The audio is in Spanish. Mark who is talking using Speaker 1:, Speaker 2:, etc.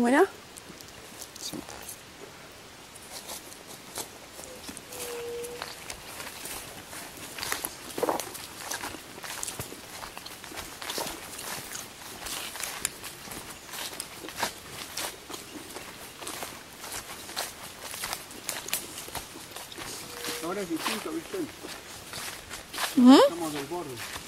Speaker 1: buena?
Speaker 2: Sí.
Speaker 3: Ahora es distinto, ¿viste?
Speaker 1: Ujú.
Speaker 3: Estamos del borde.